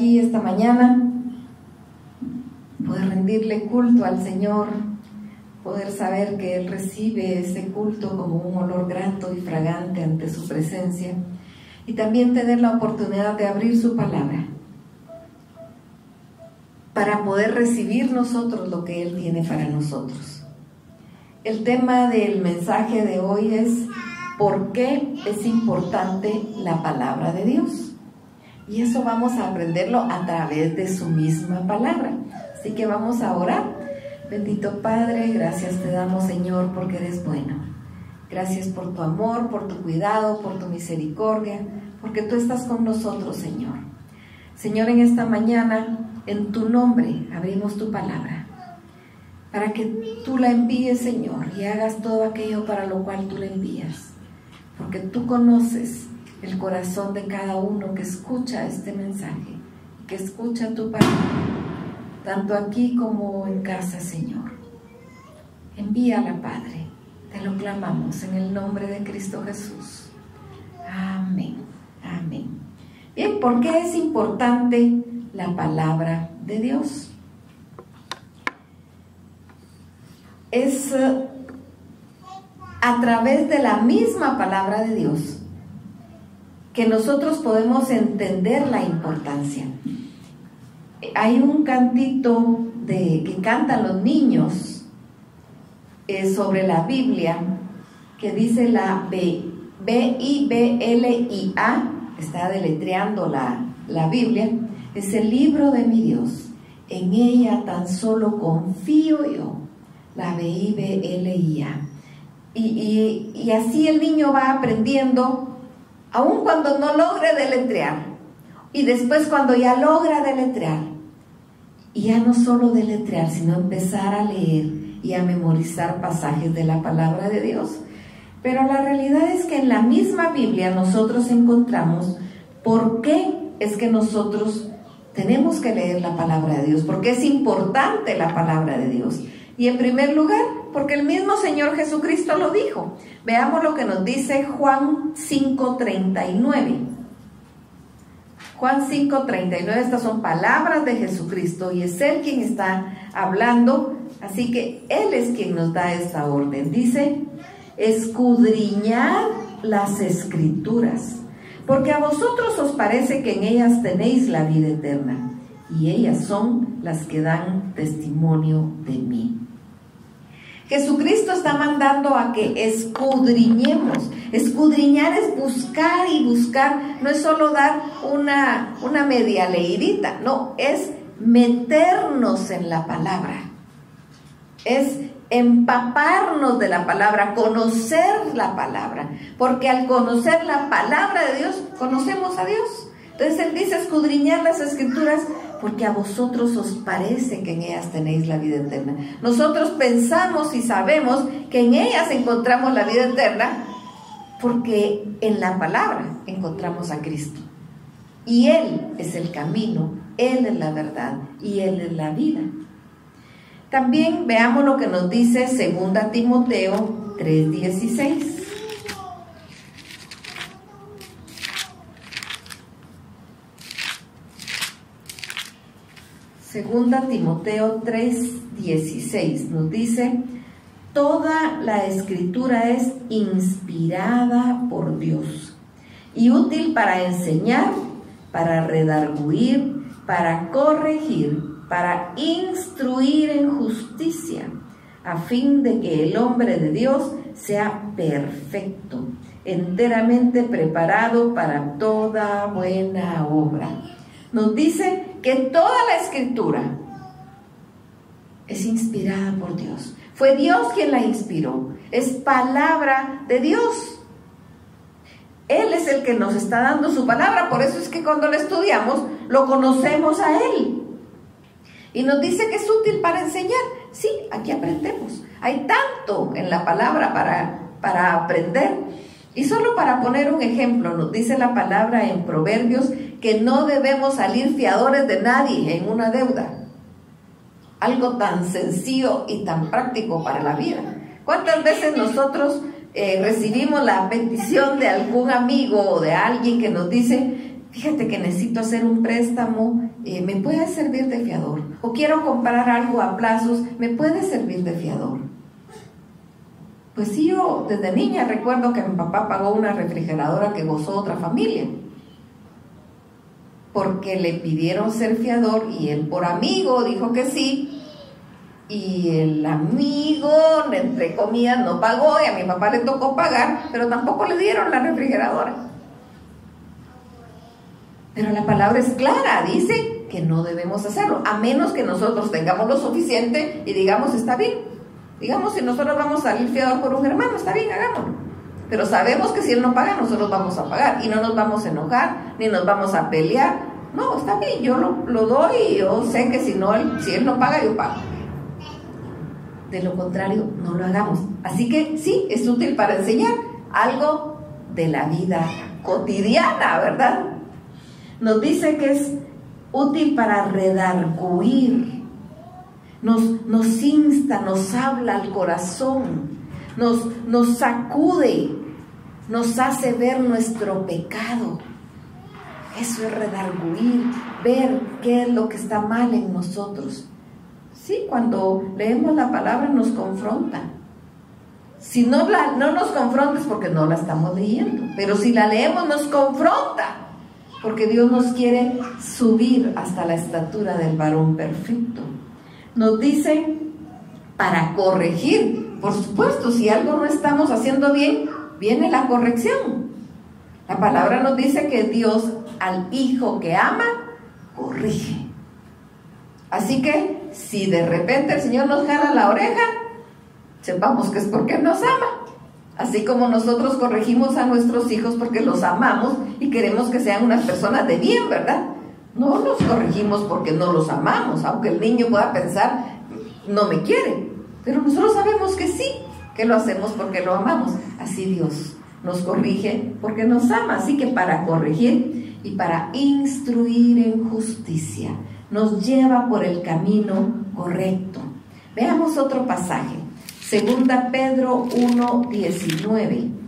Esta mañana, poder rendirle culto al Señor, poder saber que Él recibe ese culto como un olor grato y fragante ante su presencia y también tener la oportunidad de abrir su palabra para poder recibir nosotros lo que Él tiene para nosotros. El tema del mensaje de hoy es ¿por qué es importante la palabra de Dios? Y eso vamos a aprenderlo a través de su misma palabra. Así que vamos a orar. Bendito Padre, gracias te damos Señor porque eres bueno. Gracias por tu amor, por tu cuidado, por tu misericordia, porque tú estás con nosotros, Señor. Señor, en esta mañana, en tu nombre, abrimos tu palabra, para que tú la envíes, Señor, y hagas todo aquello para lo cual tú la envías, porque tú conoces el corazón de cada uno que escucha este mensaje, que escucha tu palabra, tanto aquí como en casa, Señor. Envíala, Padre, te lo clamamos en el nombre de Cristo Jesús. Amén, amén. Bien, ¿por qué es importante la palabra de Dios? Es eh, a través de la misma palabra de Dios que nosotros podemos entender la importancia. Hay un cantito de, que cantan los niños eh, sobre la Biblia que dice la B, B-I-B-L-I-A, está deletreando la, la Biblia, es el libro de mi Dios. En ella tan solo confío yo, la B-I-B-L-I-A. Y, y, y así el niño va aprendiendo aun cuando no logre deletrear, y después cuando ya logra deletrear, y ya no solo deletrear, sino empezar a leer y a memorizar pasajes de la palabra de Dios. Pero la realidad es que en la misma Biblia nosotros encontramos por qué es que nosotros tenemos que leer la palabra de Dios, porque es importante la palabra de Dios. Y en primer lugar, porque el mismo Señor Jesucristo lo dijo. Veamos lo que nos dice Juan 5:39. Juan 5:39, estas son palabras de Jesucristo y es Él quien está hablando, así que Él es quien nos da esta orden. Dice, escudriñad las escrituras, porque a vosotros os parece que en ellas tenéis la vida eterna, y ellas son las que dan testimonio de mí. Jesucristo está mandando a que escudriñemos. Escudriñar es buscar y buscar. No es solo dar una, una media leidita, no, es meternos en la palabra. Es empaparnos de la palabra, conocer la palabra. Porque al conocer la palabra de Dios, conocemos a Dios. Entonces Él dice escudriñar las escrituras porque a vosotros os parece que en ellas tenéis la vida eterna. Nosotros pensamos y sabemos que en ellas encontramos la vida eterna porque en la palabra encontramos a Cristo. Y Él es el camino, Él es la verdad y Él es la vida. También veamos lo que nos dice 2 Timoteo 3:16. Segunda Timoteo 3:16 nos dice, toda la escritura es inspirada por Dios y útil para enseñar, para redarguir, para corregir, para instruir en justicia, a fin de que el hombre de Dios sea perfecto, enteramente preparado para toda buena obra. Nos dice que toda la escritura es inspirada por Dios. Fue Dios quien la inspiró. Es palabra de Dios. Él es el que nos está dando su palabra. Por eso es que cuando la estudiamos, lo conocemos a Él. Y nos dice que es útil para enseñar. Sí, aquí aprendemos. Hay tanto en la palabra para, para aprender. Y solo para poner un ejemplo, nos dice la palabra en Proverbios que no debemos salir fiadores de nadie en una deuda. Algo tan sencillo y tan práctico para la vida. ¿Cuántas veces nosotros eh, recibimos la petición de algún amigo o de alguien que nos dice, fíjate que necesito hacer un préstamo, eh, ¿me puede servir de fiador? O quiero comprar algo a plazos, ¿me puede servir de fiador? Pues sí, yo desde niña recuerdo que mi papá pagó una refrigeradora que gozó otra familia, porque le pidieron ser fiador y él por amigo dijo que sí, y el amigo, entre comillas, no pagó y a mi papá le tocó pagar, pero tampoco le dieron la refrigeradora. Pero la palabra es clara, dice que no debemos hacerlo, a menos que nosotros tengamos lo suficiente y digamos, está bien. Digamos, si nosotros vamos a salir fiador por un hermano, está bien, hagámoslo. Pero sabemos que si él no paga, nosotros vamos a pagar y no nos vamos a enojar, ni nos vamos a pelear. No, está bien, yo lo, lo doy y yo sé que si, no, si él no paga, yo pago. De lo contrario, no lo hagamos. Así que sí, es útil para enseñar algo de la vida cotidiana, ¿verdad? Nos dice que es útil para redarguir. Nos, insta, nos habla al corazón, nos, sacude, nos hace ver nuestro pecado. Eso es redarguir, ver qué es lo que está mal en nosotros. Sí, cuando leemos la palabra nos confronta. Si no, la, no nos confronta es porque no la estamos leyendo, pero si la leemos nos confronta, porque Dios nos quiere subir hasta la estatura del varón perfecto. Nos dice para corregir, por supuesto, si algo no estamos haciendo bien, viene la corrección. La palabra nos dice que Dios al hijo que ama, corrige. Así que si de repente el Señor nos jala la oreja, sepamos que es porque nos ama. Así como nosotros corregimos a nuestros hijos porque los amamos y queremos que sean unas personas de bien, ¿verdad? No los corregimos porque no los amamos, aunque el niño pueda pensar, no me quiere. Pero nosotros sabemos que sí, que lo hacemos porque lo amamos. Así Dios nos corrige porque nos ama. Así que para corregir y para instruir en justicia nos lleva por el camino correcto. Veamos otro pasaje. Segunda Pedro 1, 19.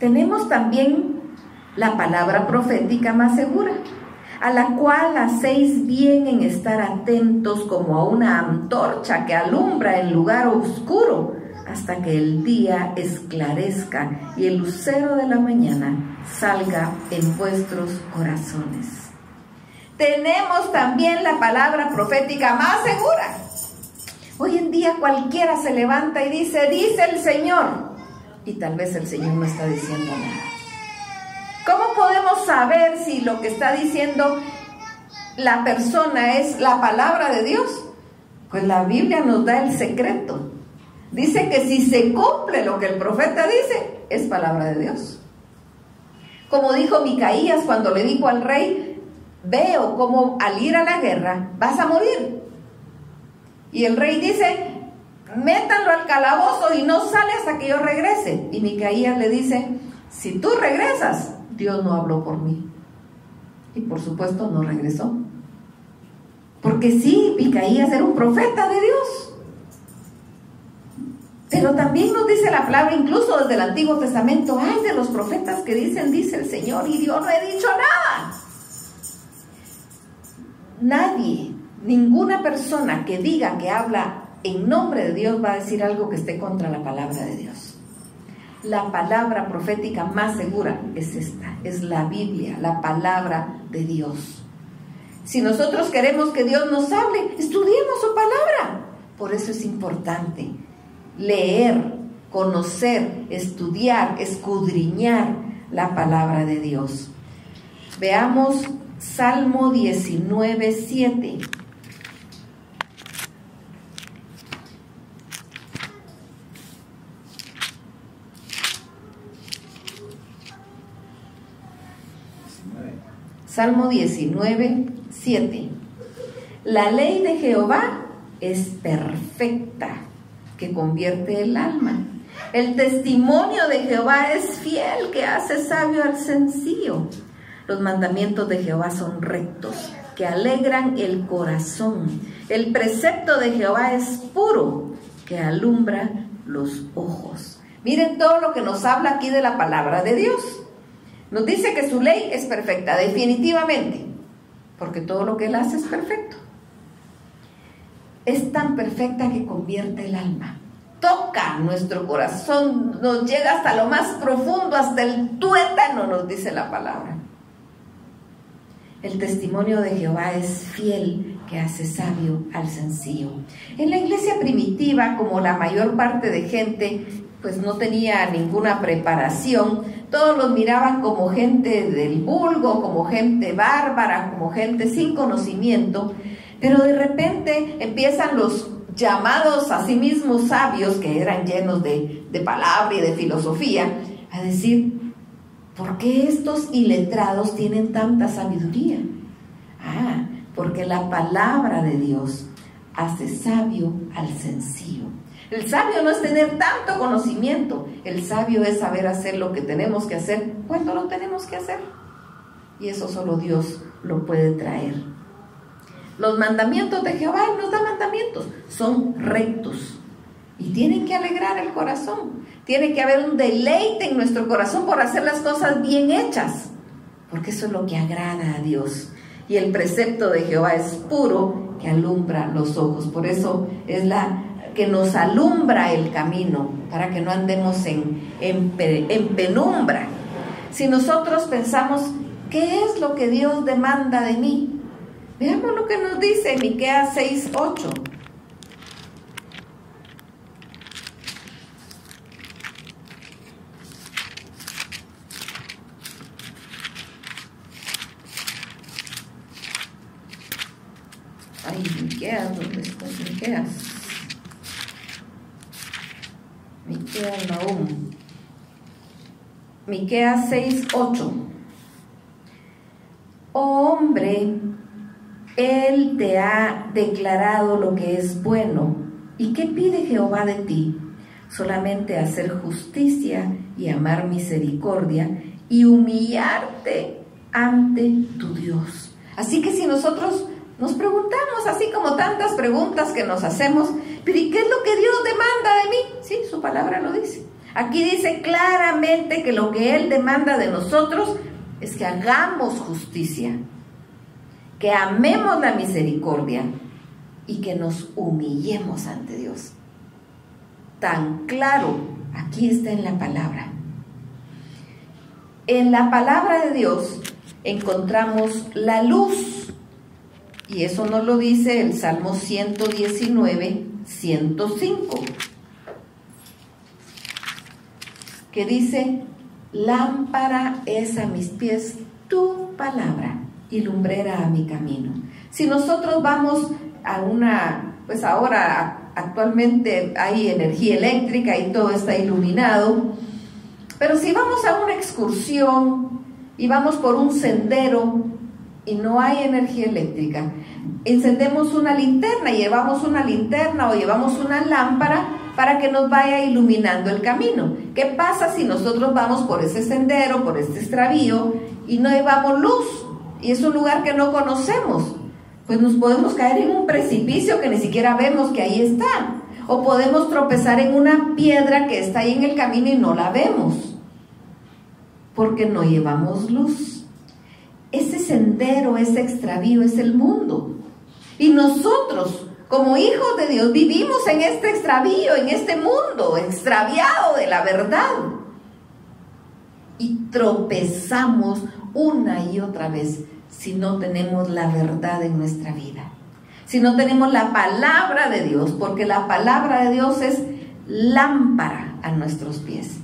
Tenemos también la palabra profética más segura a la cual hacéis bien en estar atentos como a una antorcha que alumbra en lugar oscuro hasta que el día esclarezca y el lucero de la mañana salga en vuestros corazones. Tenemos también la palabra profética más segura. Hoy en día cualquiera se levanta y dice, dice el Señor. Y tal vez el Señor no está diciendo nada. ¿Cómo podemos saber si lo que está diciendo la persona es la palabra de Dios? Pues la Biblia nos da el secreto. Dice que si se cumple lo que el profeta dice, es palabra de Dios. Como dijo Micaías cuando le dijo al rey, veo como al ir a la guerra vas a morir. Y el rey dice, métanlo al calabozo y no sale hasta que yo regrese. Y Micaías le dice, si tú regresas, Dios no habló por mí. Y por supuesto no regresó. Porque sí, Micaías era un profeta de Dios. Pero también nos dice la palabra, incluso desde el Antiguo Testamento, hay de los profetas que dicen, dice el Señor, y Dios no he dicho nada. Nadie, ninguna persona que diga que habla en nombre de Dios va a decir algo que esté contra la palabra de Dios la palabra profética más segura es esta, es la Biblia, la palabra de Dios. Si nosotros queremos que Dios nos hable, estudiemos su palabra. Por eso es importante leer, conocer, estudiar, escudriñar la palabra de Dios. Veamos Salmo 19, 7. Salmo 19, 7. La ley de Jehová es perfecta, que convierte el alma. El testimonio de Jehová es fiel, que hace sabio al sencillo. Los mandamientos de Jehová son rectos, que alegran el corazón. El precepto de Jehová es puro, que alumbra los ojos. Miren todo lo que nos habla aquí de la palabra de Dios. Nos dice que su ley es perfecta, definitivamente, porque todo lo que él hace es perfecto. Es tan perfecta que convierte el alma, toca nuestro corazón, nos llega hasta lo más profundo, hasta el tuétano, nos dice la palabra. El testimonio de Jehová es fiel, que hace sabio al sencillo. En la iglesia primitiva, como la mayor parte de gente pues no tenía ninguna preparación, todos los miraban como gente del vulgo, como gente bárbara, como gente sin conocimiento, pero de repente empiezan los llamados a sí mismos sabios, que eran llenos de, de palabra y de filosofía, a decir, ¿por qué estos iletrados tienen tanta sabiduría? Ah, porque la palabra de Dios hace sabio al sencillo. El sabio no es tener tanto conocimiento, el sabio es saber hacer lo que tenemos que hacer cuando lo tenemos que hacer. Y eso solo Dios lo puede traer. Los mandamientos de Jehová, nos da mandamientos, son rectos y tienen que alegrar el corazón. Tiene que haber un deleite en nuestro corazón por hacer las cosas bien hechas, porque eso es lo que agrada a Dios. Y el precepto de Jehová es puro que alumbra los ojos. Por eso es la que nos alumbra el camino, para que no andemos en, en, penumbra. Si nosotros pensamos, ¿qué es lo que Dios demanda de mí? Veamos lo que nos dice Miqueas 6, 8. Ay, Miqueas, ¿dónde está Miqueas? Miqueas Nahum. Miqueas 6, 8. Oh hombre, Él te ha declarado lo que es bueno. ¿Y qué pide Jehová de ti? Solamente hacer justicia y amar misericordia y humillarte ante tu Dios. Así que si nosotros nos preguntamos, así como tantas preguntas que nos hacemos, pero ¿y qué es lo que Dios demanda de mí? Sí, su palabra lo dice. Aquí dice claramente que lo que Él demanda de nosotros es que hagamos justicia, que amemos la misericordia y que nos humillemos ante Dios. Tan claro, aquí está en la palabra. En la palabra de Dios encontramos la luz y eso nos lo dice el Salmo 119, 105, que dice, lámpara es a mis pies tu palabra y lumbrera a mi camino. Si nosotros vamos a una, pues ahora actualmente hay energía eléctrica y todo está iluminado, pero si vamos a una excursión y vamos por un sendero, y no hay energía eléctrica, encendemos una linterna, llevamos una linterna o llevamos una lámpara para que nos vaya iluminando el camino. ¿Qué pasa si nosotros vamos por ese sendero, por este extravío y no llevamos luz? Y es un lugar que no conocemos. Pues nos podemos caer en un precipicio que ni siquiera vemos que ahí está. O podemos tropezar en una piedra que está ahí en el camino y no la vemos. Porque no llevamos luz. Ese sendero, ese extravío es el mundo. Y nosotros, como hijos de Dios, vivimos en este extravío, en este mundo extraviado de la verdad. Y tropezamos una y otra vez si no tenemos la verdad en nuestra vida. Si no tenemos la palabra de Dios, porque la palabra de Dios es lámpara a nuestros pies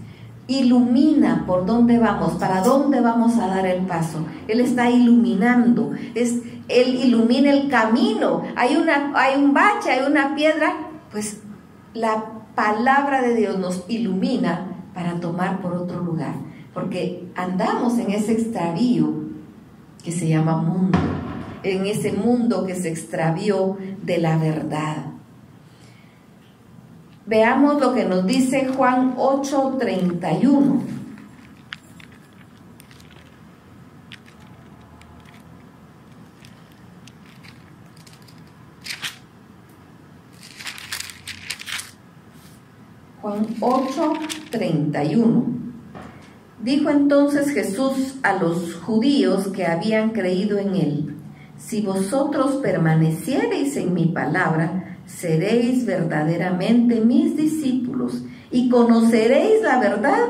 ilumina por dónde vamos, para dónde vamos a dar el paso. Él está iluminando, es, Él ilumina el camino. Hay, una, hay un bache, hay una piedra, pues la palabra de Dios nos ilumina para tomar por otro lugar, porque andamos en ese extravío que se llama mundo, en ese mundo que se extravió de la verdad. Veamos lo que nos dice Juan 8:31. Juan 8, 31. Dijo entonces Jesús a los judíos que habían creído en él, si vosotros permaneciereis en mi palabra, seréis verdaderamente mis discípulos y conoceréis la verdad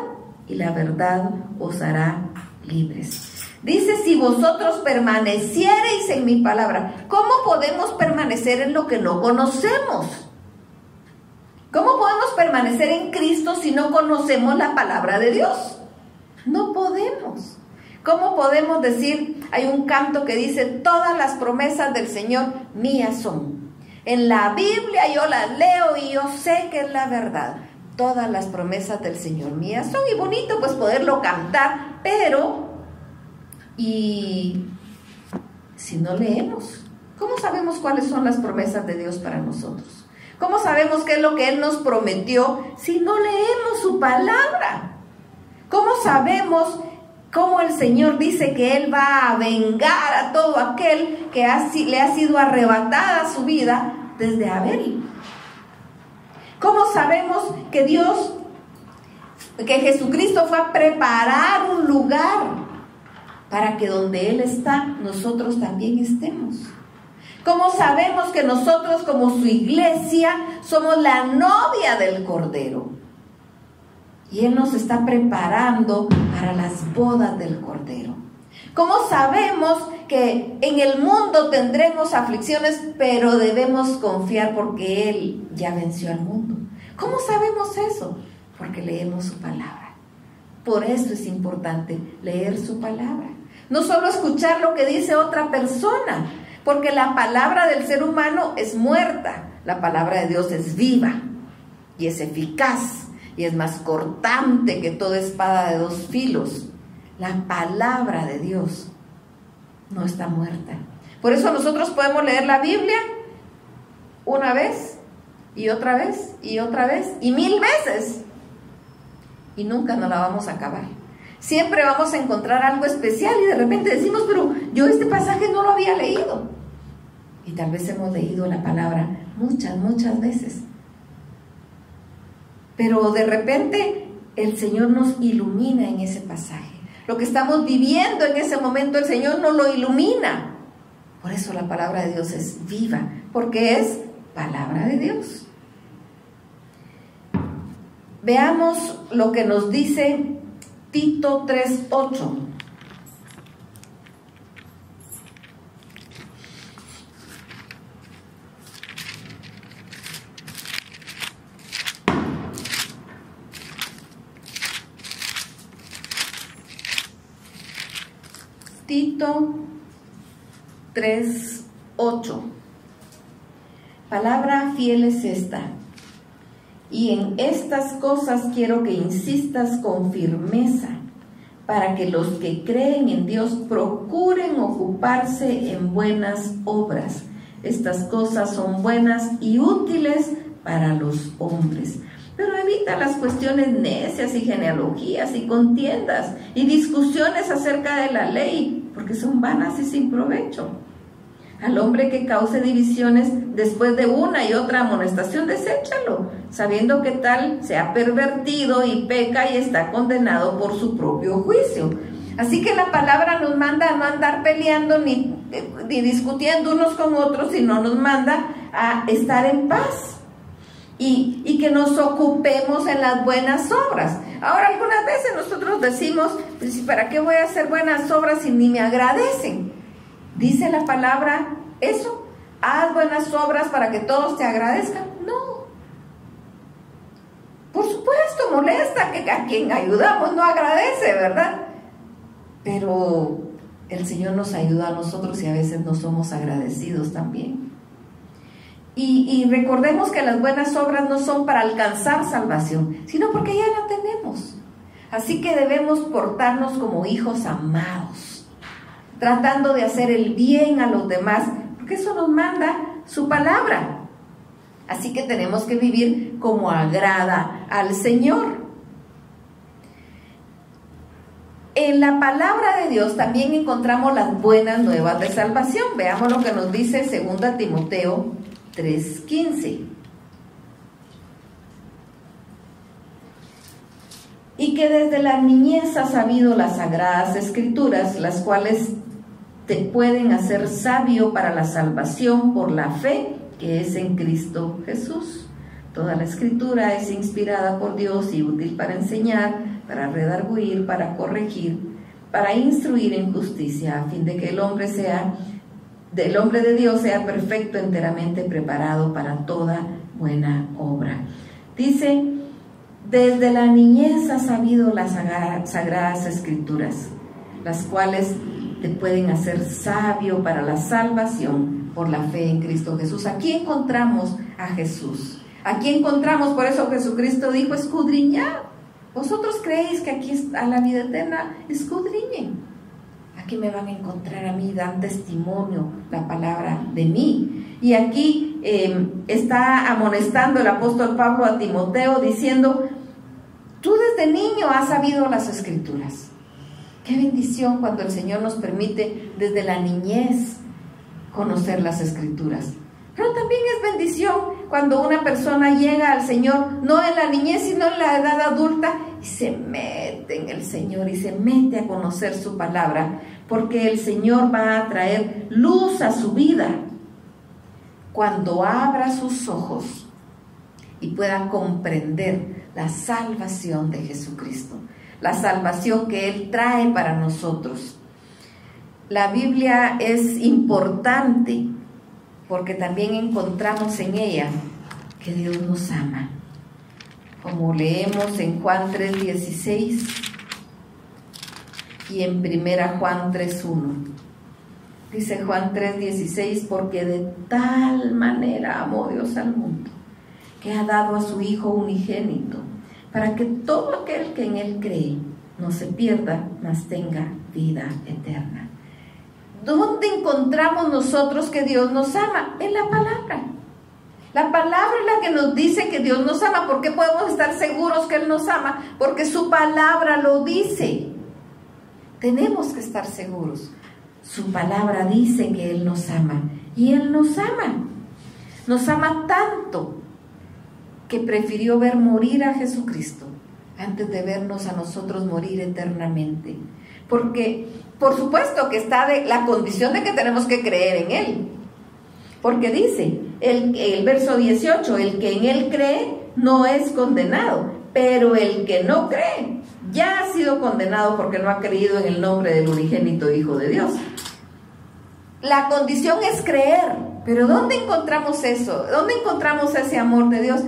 y la verdad os hará libres. Dice, si vosotros permaneciereis en mi palabra, ¿cómo podemos permanecer en lo que no conocemos? ¿Cómo podemos permanecer en Cristo si no conocemos la palabra de Dios? No podemos. ¿Cómo podemos decir, hay un canto que dice, todas las promesas del Señor mías son? En la Biblia yo las leo y yo sé que es la verdad. Todas las promesas del Señor mías son y bonito pues poderlo cantar, pero y si no leemos, ¿cómo sabemos cuáles son las promesas de Dios para nosotros? ¿Cómo sabemos qué es lo que Él nos prometió si no leemos su palabra? ¿Cómo sabemos cómo el Señor dice que Él va a vengar a todo aquel que le ha sido arrebatada su vida desde Abel? ¿Cómo sabemos que Dios, que Jesucristo fue a preparar un lugar para que donde Él está, nosotros también estemos. ¿Cómo sabemos que nosotros como su iglesia somos la novia del Cordero? Y Él nos está preparando para las bodas del Cordero. ¿Cómo sabemos que en el mundo tendremos aflicciones, pero debemos confiar porque Él ya venció al mundo? ¿Cómo sabemos eso? Porque leemos su palabra. Por eso es importante leer su palabra. No solo escuchar lo que dice otra persona, porque la palabra del ser humano es muerta, la palabra de Dios es viva y es eficaz y es más cortante que toda espada de dos filos. La palabra de Dios no está muerta. Por eso nosotros podemos leer la Biblia una vez y otra vez y otra vez y mil veces y nunca nos la vamos a acabar. Siempre vamos a encontrar algo especial y de repente decimos, pero yo este pasaje no lo había leído. Y tal vez hemos leído la palabra muchas, muchas veces. Pero de repente el Señor nos ilumina en ese pasaje. Lo que estamos viviendo en ese momento, el Señor nos lo ilumina. Por eso la palabra de Dios es viva, porque es palabra de Dios. Veamos lo que nos dice Tito 3.8. Tito 3.8. Palabra fiel es esta y en estas cosas quiero que insistas con firmeza, para que los que creen en Dios procuren ocuparse en buenas obras. Estas cosas son buenas y útiles para los hombres. Pero evita las cuestiones necias y genealogías y contiendas y discusiones acerca de la ley, porque son vanas y sin provecho al hombre que cause divisiones después de una y otra amonestación, deséchalo, sabiendo que tal se ha pervertido y peca y está condenado por su propio juicio. Así que la palabra nos manda a no andar peleando ni, ni discutiendo unos con otros, sino nos manda a estar en paz y, y, que nos ocupemos en las buenas obras. Ahora, algunas veces nosotros decimos, pues, ¿para qué voy a hacer buenas obras si ni me agradecen? ¿Dice la palabra eso? ¿Haz buenas obras para que todos te agradezcan? No. Por supuesto, molesta que a quien ayudamos no agradece, ¿verdad? Pero el Señor nos ayuda a nosotros y a veces no somos agradecidos también. Y, recordemos que las buenas obras no son para alcanzar salvación, sino porque ya la tenemos. Así que debemos portarnos como hijos amados tratando de hacer el bien a los demás, porque eso nos manda su palabra. Así que tenemos que vivir como agrada al Señor. En la palabra de Dios también encontramos las buenas nuevas de salvación. Veamos lo que nos dice 2 Timoteo 3:15. y que desde la niñez has sabido las sagradas escrituras, las cuales te pueden hacer sabio para la salvación por la fe que es en Cristo Jesús. Toda la escritura es inspirada por Dios y útil para enseñar, para redarguir, para corregir, para instruir en justicia, a fin de que el hombre sea del hombre de Dios sea perfecto, enteramente preparado para toda buena obra. Dice, desde la niñez has sabido las sagradas escrituras, las cuales te pueden hacer sabio para la salvación por la fe en Cristo Jesús. Aquí encontramos a Jesús. Aquí encontramos, por eso Jesucristo dijo, escudriñad. Vosotros creéis que aquí está la vida eterna, escudriñen. Aquí me van a encontrar a mí, dan testimonio la palabra de mí. Y aquí em, está amonestando el apóstol Pablo a Timoteo diciendo, tú desde niño has sabido las escrituras Qué bendición cuando el Señor nos permite desde la niñez conocer las escrituras. Pero también es bendición cuando una persona llega al Señor, no en la niñez, sino en la edad adulta, y se mete en el Señor y se mete a conocer su palabra, porque el Señor va a traer luz a su vida cuando abra sus ojos y pueda comprender la salvación de Jesucristo la salvación que Él trae para nosotros. La Biblia es importante porque también encontramos en ella que Dios nos ama. Como leemos en Juan 3:16 y en Primera Juan 3:1. Dice Juan 3:16, porque de tal manera amó Dios al mundo, que ha dado a su Hijo unigénito para que todo aquel que en Él cree no se pierda, mas tenga vida eterna. ¿Dónde encontramos nosotros que Dios nos ama? En la palabra. La palabra es la que nos dice que Dios nos ama. ¿Por qué podemos estar seguros que Él nos ama? Porque su palabra lo dice. Tenemos que estar seguros. Su palabra dice que Él nos ama. Y Él nos ama. Nos ama tanto que prefirió ver morir a Jesucristo antes de vernos a nosotros morir eternamente. Porque, por supuesto que está de la condición de que tenemos que creer en Él. Porque dice el, el verso 18, el que en Él cree no es condenado, pero el que no cree ya ha sido condenado porque no ha creído en el nombre del unigénito Hijo de Dios. La condición es creer, pero ¿dónde encontramos eso? ¿Dónde encontramos ese amor de Dios?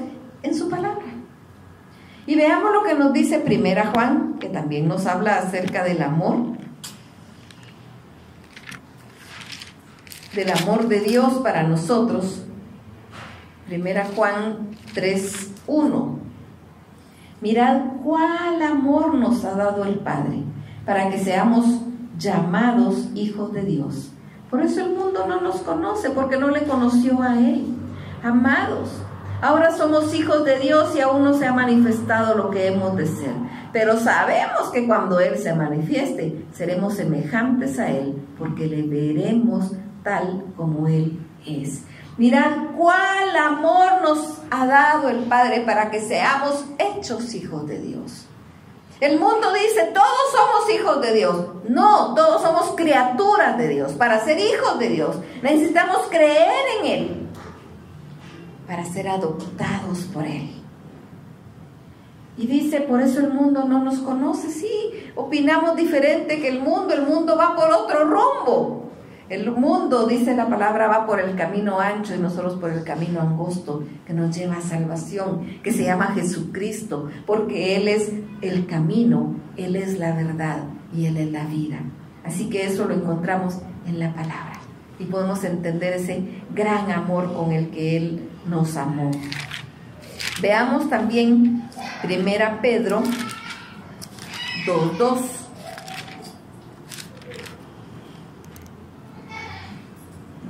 en su palabra. Y veamos lo que nos dice Primera Juan, que también nos habla acerca del amor, del amor de Dios para nosotros. Primera Juan 3.1. Mirad cuál amor nos ha dado el Padre para que seamos llamados hijos de Dios. Por eso el mundo no nos conoce, porque no le conoció a Él. Amados, Ahora somos hijos de Dios y aún no se ha manifestado lo que hemos de ser. Pero sabemos que cuando Él se manifieste, seremos semejantes a Él, porque le veremos tal como Él es. Mirad cuál amor nos ha dado el Padre para que seamos hechos hijos de Dios. El mundo dice, todos somos hijos de Dios. No, todos somos criaturas de Dios. Para ser hijos de Dios necesitamos creer en Él para ser adoptados por Él. Y dice, por eso el mundo no nos conoce. Sí, opinamos diferente que el mundo. El mundo va por otro rumbo. El mundo, dice la palabra, va por el camino ancho y nosotros por el camino angosto que nos lleva a salvación, que se llama Jesucristo, porque Él es el camino, Él es la verdad y Él es la vida. Así que eso lo encontramos en la palabra y podemos entender ese gran amor con el que Él nos amó. Veamos también Primera Pedro 2.2.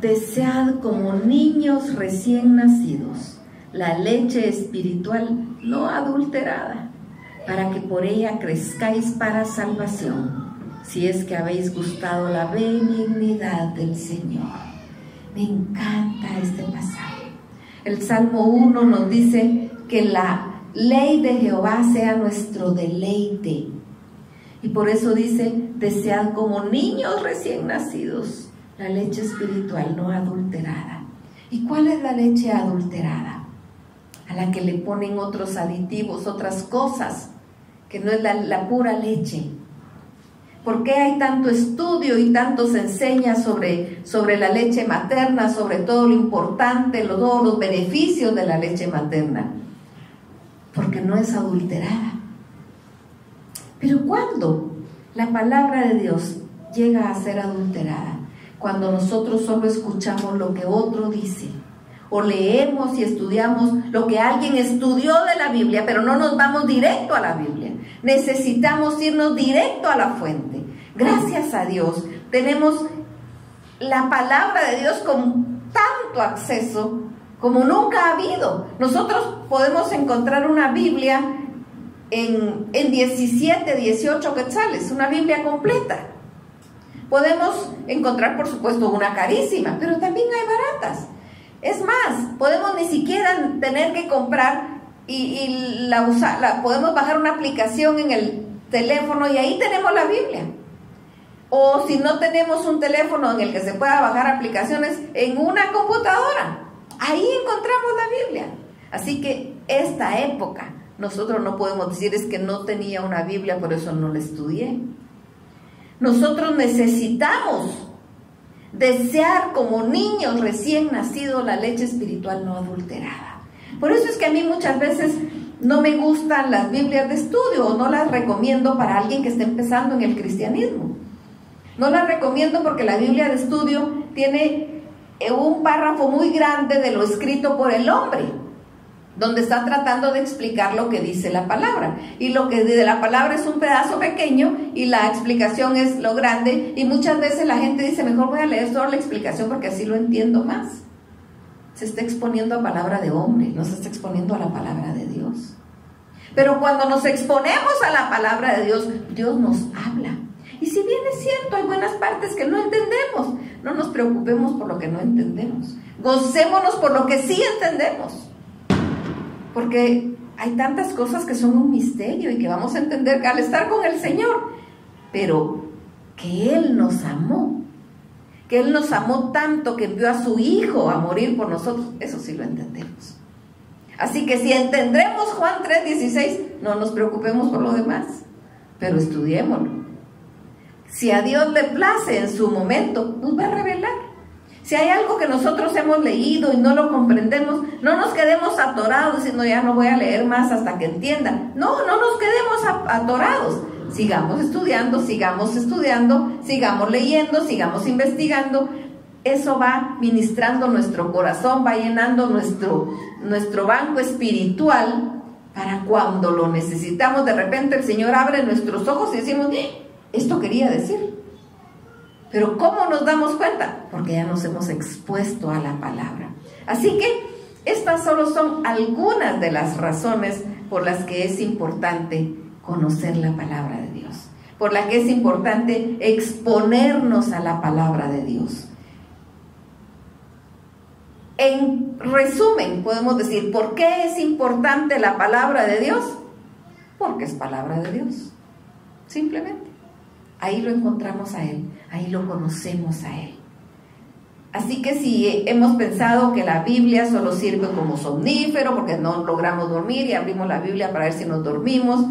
Desead como niños recién nacidos la leche espiritual no adulterada, para que por ella crezcáis para salvación si es que habéis gustado la benignidad del Señor. Me encanta este pasaje. El Salmo 1 nos dice que la, ley de Jehová sea nuestro deleite. Y por eso dice, desead como niños recién nacidos la leche espiritual no adulterada. ¿Y cuál es la leche adulterada? A la que le ponen otros aditivos, otras cosas, que no es la, pura leche. ¿Por qué hay tanto estudio y tanto se enseña sobre, sobre la leche materna, sobre todo lo importante, los beneficios de la leche materna? Porque no es adulterada. Pero ¿cuándo la palabra de Dios llega a ser adulterada? Cuando nosotros solo escuchamos lo que otro dice o leemos y estudiamos lo que alguien estudió de la Biblia, pero no nos vamos directo a la Biblia. Necesitamos irnos directo a la fuente. Gracias a Dios tenemos la palabra de Dios con tanto acceso como nunca ha habido. Nosotros podemos encontrar una Biblia en, en 17, 18 quetzales, una Biblia completa. Podemos encontrar, por supuesto, una carísima, pero también hay baratas. Es más, podemos ni siquiera tener que comprar y, la usar, podemos bajar una aplicación en el teléfono y ahí tenemos la Biblia. O si no tenemos un teléfono en el que se pueda bajar aplicaciones, en una computadora. Ahí encontramos la Biblia. Así que esta época, nosotros no podemos decir es que no tenía una Biblia, por eso no la estudié. Nosotros necesitamos desear como niños recién nacidos la leche espiritual no adulterada. Por eso es que a mí muchas veces no me gustan las Biblias de estudio o no las recomiendo para alguien que esté empezando en el cristianismo. No las recomiendo porque la Biblia de estudio tiene un párrafo muy grande de lo escrito por el hombre donde está tratando de explicar lo que dice la palabra. Y lo que de la palabra es un pedazo pequeño y la explicación es lo grande. Y muchas veces la gente dice, mejor voy a leer solo la explicación porque así lo entiendo más. Se está exponiendo a palabra de hombre, no se está exponiendo a la palabra de Dios. Pero cuando nos exponemos a la palabra de Dios, Dios nos habla. Y si bien es cierto, hay buenas partes que no entendemos, no nos preocupemos por lo que no entendemos. Gocémonos por lo que sí entendemos. Porque hay tantas cosas que son un misterio y que vamos a entender al estar con el Señor. Pero que Él nos amó, que Él nos amó tanto que envió a su Hijo a morir por nosotros, eso sí lo entendemos. Así que si entendremos Juan 3:16, no nos preocupemos por lo demás, pero estudiémoslo. Si a Dios le place en su momento, nos va a revelar. Si hay algo que nosotros hemos leído y no lo comprendemos, no nos quedemos atorados diciendo ya no voy a leer más hasta que entiendan. No, no nos quedemos atorados. Sigamos estudiando, sigamos estudiando, sigamos leyendo, sigamos investigando. Eso va ministrando nuestro corazón, va llenando nuestro, nuestro banco espiritual para cuando lo necesitamos. De repente el Señor abre nuestros ojos y decimos, eh, esto quería decir. Pero ¿cómo nos damos cuenta? Porque ya nos hemos expuesto a la palabra. Así que estas solo son algunas de las razones por las que es importante conocer la palabra de Dios, por las que es importante exponernos a la palabra de Dios. En resumen, podemos decir, ¿por qué es importante la palabra de Dios? Porque es palabra de Dios, simplemente. Ahí lo encontramos a Él, ahí lo conocemos a Él. Así que si hemos pensado que la Biblia solo sirve como somnífero porque no logramos dormir y abrimos la Biblia para ver si nos dormimos,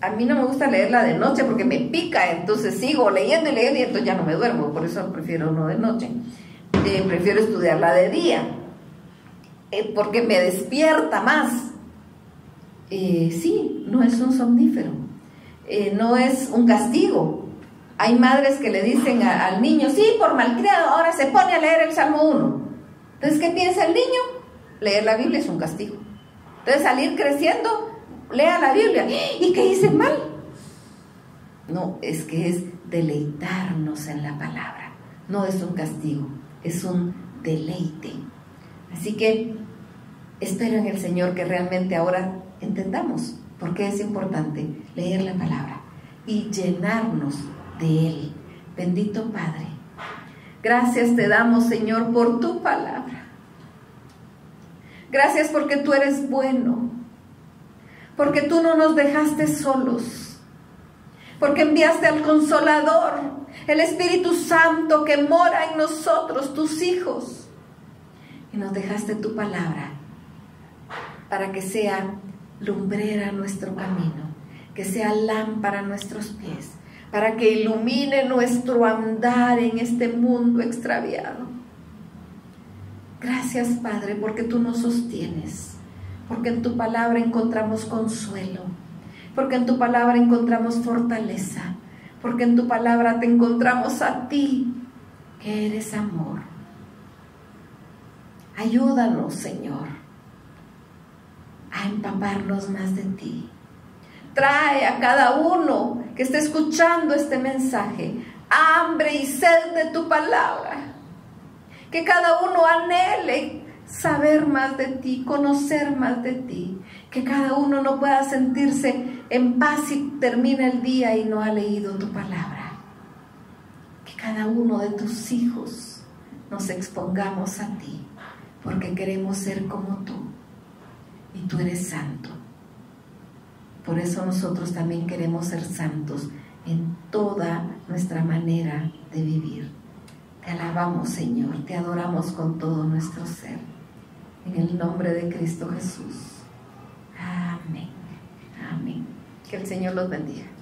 a mí no me gusta leerla de noche porque me pica, entonces sigo leyendo y leyendo y entonces ya no me duermo, por eso prefiero no de noche. Eh, prefiero estudiarla de día, eh, porque me despierta más. Eh, sí, no es un somnífero no es un castigo. Hay madres que le dicen al niño, sí, por malcriado, ahora se pone a leer el Salmo 1. Entonces, ¿qué piensa el niño? Leer la Biblia es un castigo. Entonces, salir creciendo, lea la Biblia. ¿Y qué hice mal? No, es que es deleitarnos en la palabra. No es un castigo, es un deleite. Así que espero en el Señor que realmente ahora entendamos porque es importante leer la palabra y llenarnos de Él. Bendito Padre. Gracias te damos, Señor, por tu palabra. Gracias porque tú eres bueno. porque tú no nos dejaste solos, porque enviaste al consolador, el Espíritu Santo que mora en nosotros, tus hijos, y nos dejaste tu palabra para que sea lumbrera nuestro camino, que sea lámpara nuestros pies, para que ilumine nuestro andar en este mundo extraviado. Gracias Padre porque tú nos sostienes, porque en tu palabra encontramos consuelo, porque en tu palabra encontramos fortaleza, porque en tu palabra te encontramos a ti, que eres amor. Ayúdanos, Señor, a empaparnos más de ti. Trae a cada uno que esté escuchando este mensaje hambre y sed de tu palabra. Que cada uno anhele saber más de ti, conocer más de ti. Que cada uno no pueda sentirse en paz y termina el día y no ha leído tu palabra. Que cada uno de tus hijos nos expongamos a ti, porque queremos ser como tú. Y tú eres santo. Por eso nosotros también queremos ser santos en toda nuestra manera de vivir. Te alabamos, Señor, te adoramos con todo nuestro ser. En el nombre de Cristo Jesús. Amén. Amén. Que el Señor los bendiga.